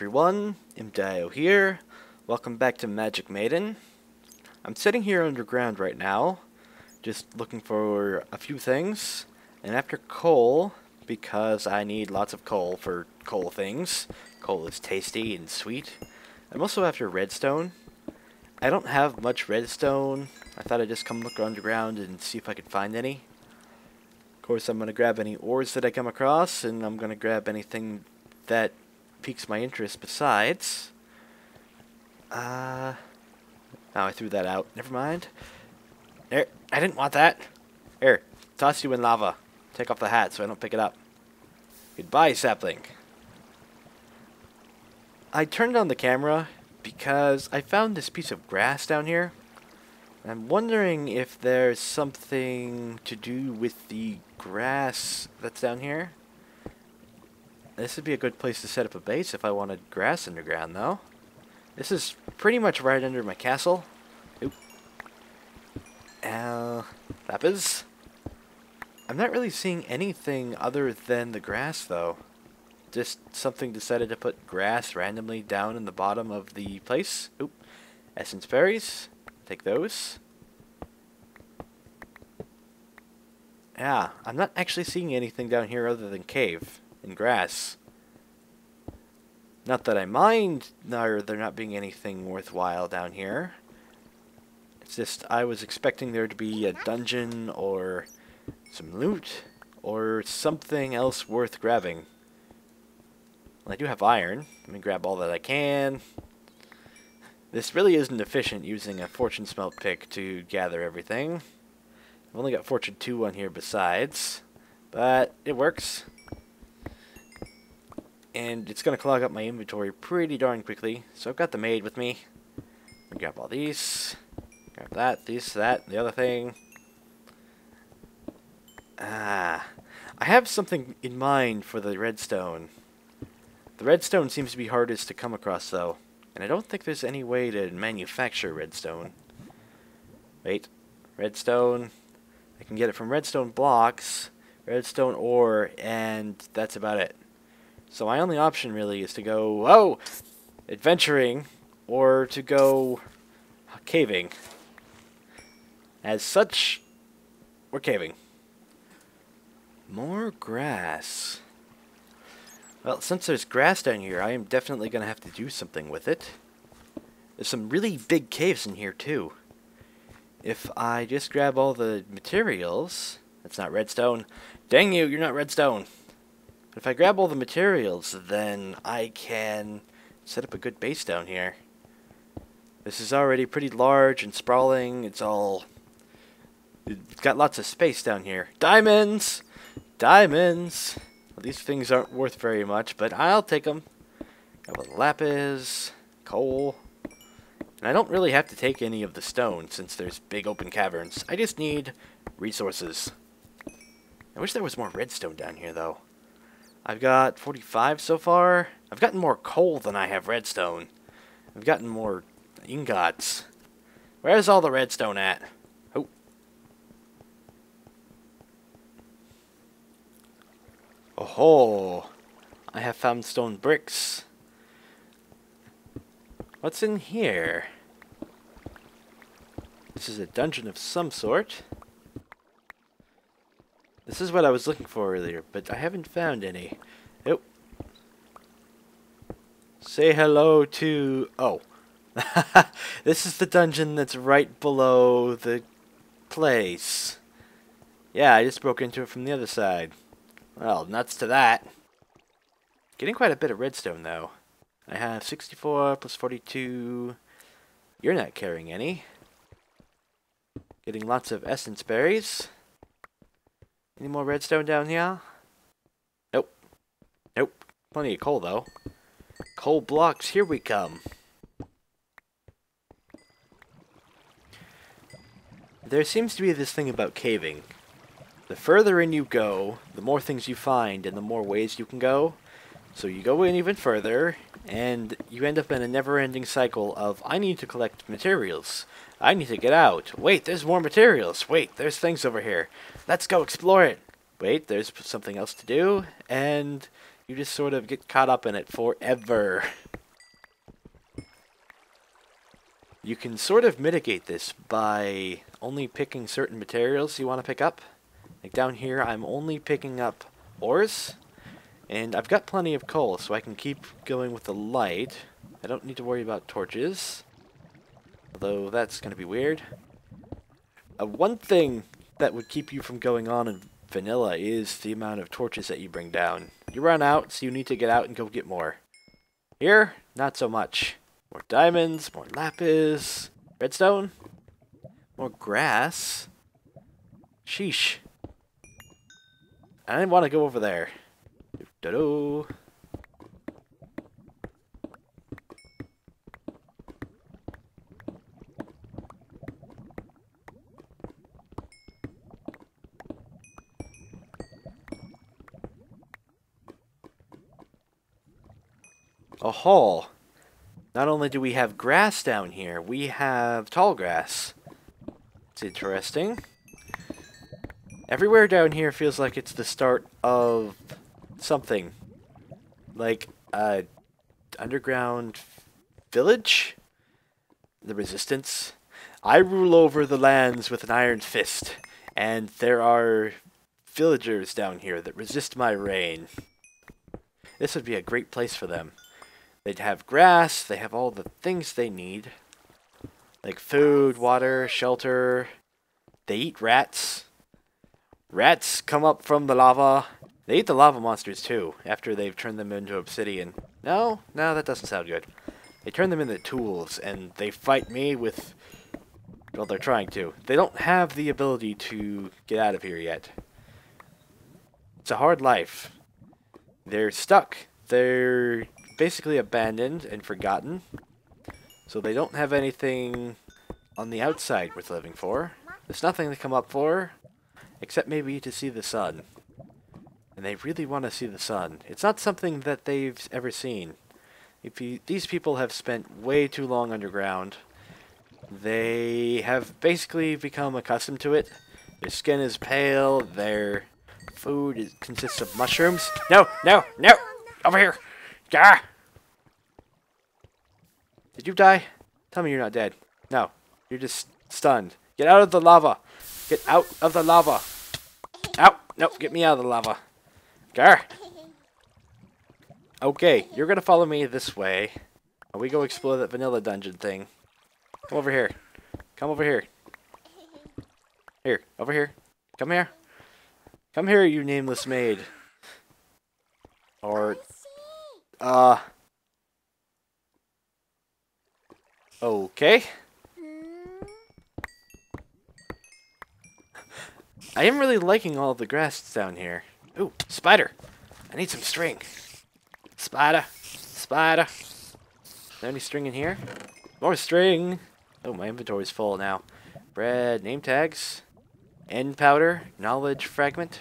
everyone, mDiyo here. Welcome back to Magic Maiden. I'm sitting here underground right now, just looking for a few things. And after coal, because I need lots of coal for coal things, coal is tasty and sweet. I'm also after redstone. I don't have much redstone. I thought I'd just come look underground and see if I could find any. Of course, I'm going to grab any ores that I come across, and I'm going to grab anything that piques my interest besides. Uh, oh, I threw that out. Never mind. There, I didn't want that. Here, toss you in lava. Take off the hat so I don't pick it up. Goodbye, sapling. I turned on the camera because I found this piece of grass down here. I'm wondering if there's something to do with the grass that's down here. This would be a good place to set up a base if I wanted grass underground, though. This is pretty much right under my castle. Oop. Uh, lapis. I'm not really seeing anything other than the grass, though. Just something decided to put grass randomly down in the bottom of the place. Oop. Essence berries. Take those. Yeah, I'm not actually seeing anything down here other than cave and grass. Not that I mind there not being anything worthwhile down here. It's just I was expecting there to be a dungeon or some loot or something else worth grabbing. Well, I do have iron. Let me grab all that I can. This really isn't efficient using a fortune smelt pick to gather everything. I've only got fortune 2 on here besides, but it works and it's going to clog up my inventory pretty darn quickly. So I've got the maid with me. grab all these, grab that, this, that, the other thing. Ah, I have something in mind for the redstone. The redstone seems to be hardest to come across though, and I don't think there's any way to manufacture redstone. Wait, redstone, I can get it from redstone blocks, redstone ore, and that's about it. So my only option really is to go, oh, adventuring, or to go caving. As such, we're caving. More grass. Well, since there's grass down here, I am definitely going to have to do something with it. There's some really big caves in here, too. If I just grab all the materials... That's not redstone. Dang you, you're not redstone. But if I grab all the materials, then I can set up a good base down here. This is already pretty large and sprawling. It's all... It's got lots of space down here. Diamonds! Diamonds! Well, these things aren't worth very much, but I'll take them. Got a lapis, coal... And I don't really have to take any of the stone, since there's big open caverns. I just need resources. I wish there was more redstone down here, though. I've got 45 so far. I've gotten more coal than I have redstone. I've gotten more ingots. Where's all the redstone at? Oh. Oh, I have found stone bricks. What's in here? This is a dungeon of some sort. This is what I was looking for earlier, but I haven't found any. Nope. Say hello to... Oh. this is the dungeon that's right below the place. Yeah, I just broke into it from the other side. Well, nuts to that. Getting quite a bit of redstone, though. I have 64 plus 42. You're not carrying any. Getting lots of essence berries. Any more redstone down here? Nope. Nope. Plenty of coal, though. Coal blocks, here we come. There seems to be this thing about caving. The further in you go, the more things you find and the more ways you can go. So you go in even further, and you end up in a never-ending cycle of, I need to collect materials. I need to get out. Wait, there's more materials. Wait, there's things over here. Let's go explore it. Wait, there's something else to do, and you just sort of get caught up in it forever. You can sort of mitigate this by only picking certain materials you want to pick up. Like down here, I'm only picking up ores, and I've got plenty of coal, so I can keep going with the light. I don't need to worry about torches, although that's going to be weird. Uh, one thing that would keep you from going on in vanilla is the amount of torches that you bring down. You run out, so you need to get out and go get more. Here, not so much. More diamonds, more lapis, redstone, more grass. Sheesh. I didn't want to go over there. Do-do. A hole. Not only do we have grass down here, we have tall grass. It's interesting. Everywhere down here feels like it's the start of something. Like a underground village? The resistance? I rule over the lands with an iron fist, and there are villagers down here that resist my reign. This would be a great place for them. They'd have grass, they have all the things they need. Like food, water, shelter. They eat rats. Rats come up from the lava. They eat the lava monsters too, after they've turned them into obsidian. No, no, that doesn't sound good. They turn them into tools, and they fight me with... Well, they're trying to. They don't have the ability to get out of here yet. It's a hard life. They're stuck. They're basically abandoned and forgotten. So they don't have anything on the outside worth living for. There's nothing to come up for, except maybe to see the sun. And they really want to see the sun. It's not something that they've ever seen. If you, these people have spent way too long underground, they have basically become accustomed to it. Their skin is pale, their food is, consists of mushrooms. No, no, no! Over here! Gah! Did you die? Tell me you're not dead. No, you're just stunned. Get out of the lava! Get out of the lava! Out! Nope, get me out of the lava. Gar! Okay, you're gonna follow me this way. We go explore that vanilla dungeon thing. Come over here. Come over here. Here, over here. Come here. Come here, you nameless maid. Or, uh... Okay. I am really liking all the grass down here. Ooh, spider. I need some string. Spider. Spider. Is there any string in here? More string. Oh, my inventory's full now. Bread, name tags, end powder, knowledge fragment.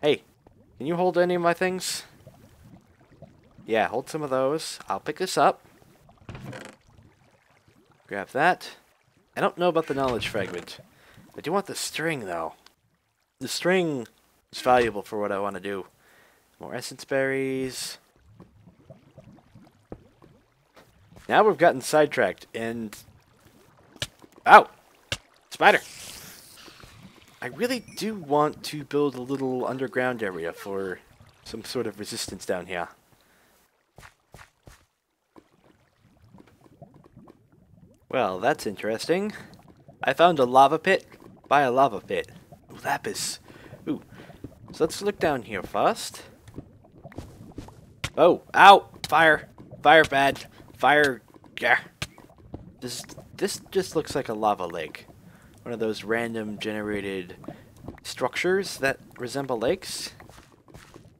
Hey, can you hold any of my things? Yeah, hold some of those. I'll pick this up. Grab that. I don't know about the knowledge fragment. I do want the string, though. The string is valuable for what I want to do. More essence berries. Now we've gotten sidetracked, and... Ow! Spider! I really do want to build a little underground area for some sort of resistance down here. Well, that's interesting. I found a lava pit by a lava pit lapis. So let's look down here first. Oh, ow! Fire! Fire bad! Fire! Yeah. This, this just looks like a lava lake. One of those random generated structures that resemble lakes.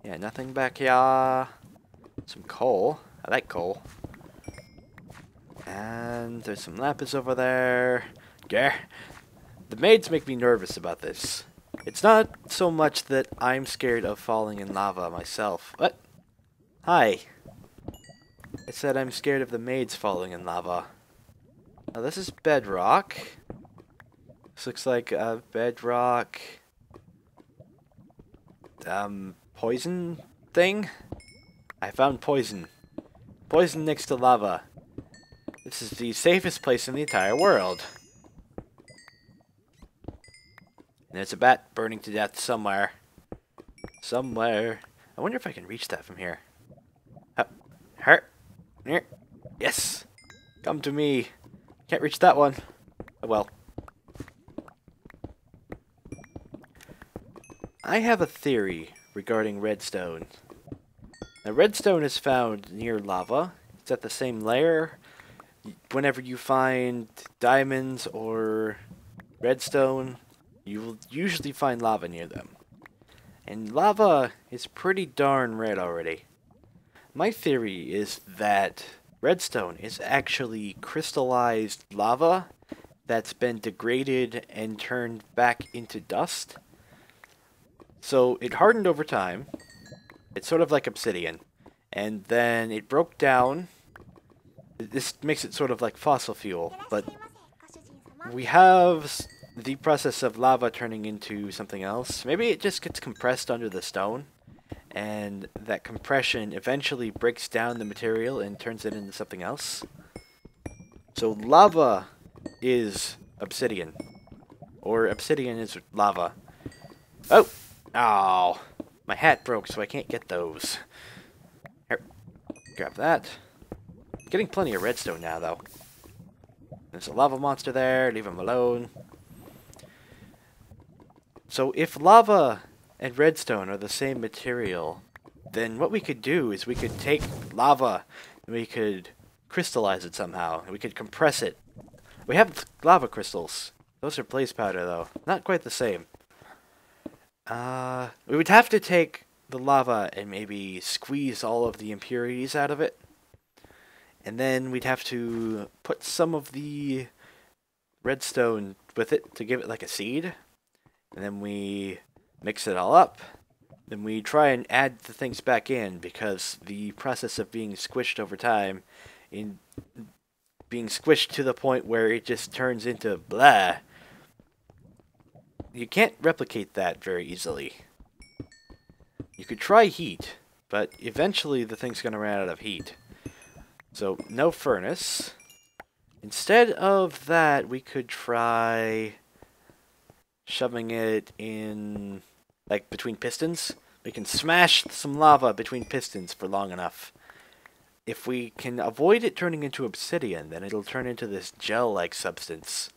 Yeah, nothing back here. Some coal. I like coal. And there's some lapis over there. Yeah. The maids make me nervous about this. It's not so much that I'm scared of falling in lava myself. What? Hi. I said I'm scared of the maids falling in lava. Now this is bedrock. This looks like a bedrock... Um, poison thing? I found poison. Poison next to lava. This is the safest place in the entire world. And there's a bat burning to death somewhere. Somewhere. I wonder if I can reach that from here. Up. Hurt. Here. Yes. Come to me. Can't reach that one. Oh well. I have a theory regarding redstone. Now, redstone is found near lava. It's at the same layer. Whenever you find diamonds or redstone, you will usually find lava near them. And lava is pretty darn red already. My theory is that redstone is actually crystallized lava that's been degraded and turned back into dust. So it hardened over time. It's sort of like obsidian. And then it broke down. This makes it sort of like fossil fuel, but we have the process of lava turning into something else. Maybe it just gets compressed under the stone, and that compression eventually breaks down the material and turns it into something else. So lava is obsidian, or obsidian is lava. Oh! Oh! My hat broke, so I can't get those. Here, grab that. Getting plenty of redstone now, though. There's a lava monster there, leave him alone. So if lava and redstone are the same material, then what we could do is we could take lava and we could crystallize it somehow. And we could compress it. We have lava crystals. Those are blaze powder though. Not quite the same. Uh, we would have to take the lava and maybe squeeze all of the impurities out of it. And then we'd have to put some of the redstone with it to give it like a seed. And then we mix it all up. Then we try and add the things back in because the process of being squished over time, in being squished to the point where it just turns into blah, you can't replicate that very easily. You could try heat, but eventually the thing's going to run out of heat. So, no furnace. Instead of that, we could try shoving it in, like, between pistons. We can smash some lava between pistons for long enough. If we can avoid it turning into obsidian, then it'll turn into this gel-like substance.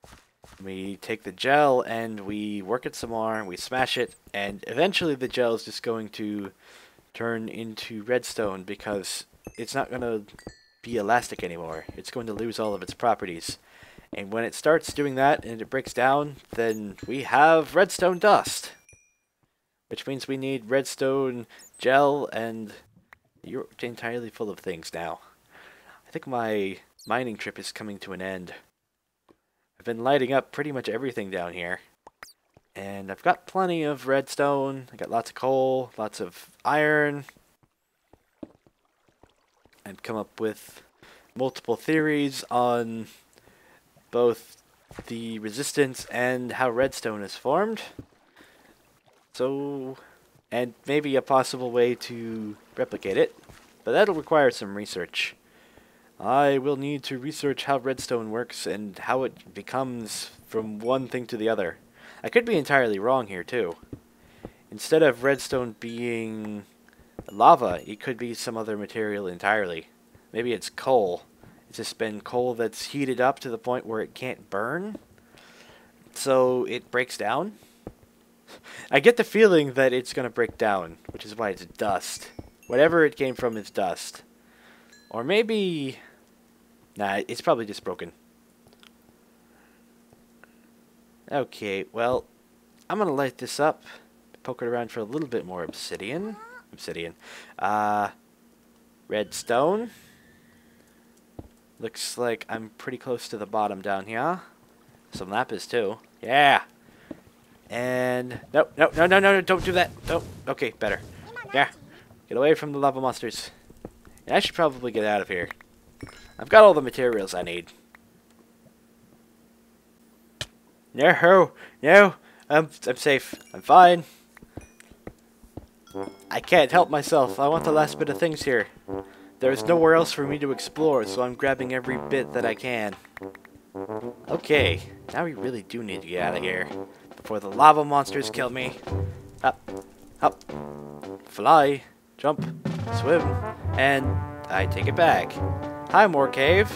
We take the gel and we work it some more, we smash it, and eventually the gel is just going to turn into redstone because it's not going to be elastic anymore. It's going to lose all of its properties. And when it starts doing that and it breaks down, then we have redstone dust. Which means we need redstone gel and you're entirely full of things now. I think my mining trip is coming to an end. I've been lighting up pretty much everything down here. And I've got plenty of redstone. I got lots of coal, lots of iron. I've come up with multiple theories on both the resistance and how redstone is formed. So, and maybe a possible way to replicate it, but that'll require some research. I will need to research how redstone works and how it becomes from one thing to the other. I could be entirely wrong here too. Instead of redstone being lava, it could be some other material entirely. Maybe it's coal. It's just been coal that's heated up to the point where it can't burn. So it breaks down. I get the feeling that it's going to break down, which is why it's dust. Whatever it came from is dust. Or maybe... Nah, it's probably just broken. Okay, well, I'm going to light this up. Poke it around for a little bit more obsidian. Obsidian. Uh, redstone. Looks like I'm pretty close to the bottom down here. Some lapis too. Yeah. And no, no, no, no, no, don't do that. Don't. Okay, better. Yeah. Get away from the lava monsters. And I should probably get out of here. I've got all the materials I need. No, ho! no, I'm, I'm safe. I'm fine. I can't help myself. I want the last bit of things here. There's nowhere else for me to explore, so I'm grabbing every bit that I can. Okay, now we really do need to get out of here. Before the lava monsters kill me. Up, up, fly, jump, swim, and I take it back. Hi, more cave.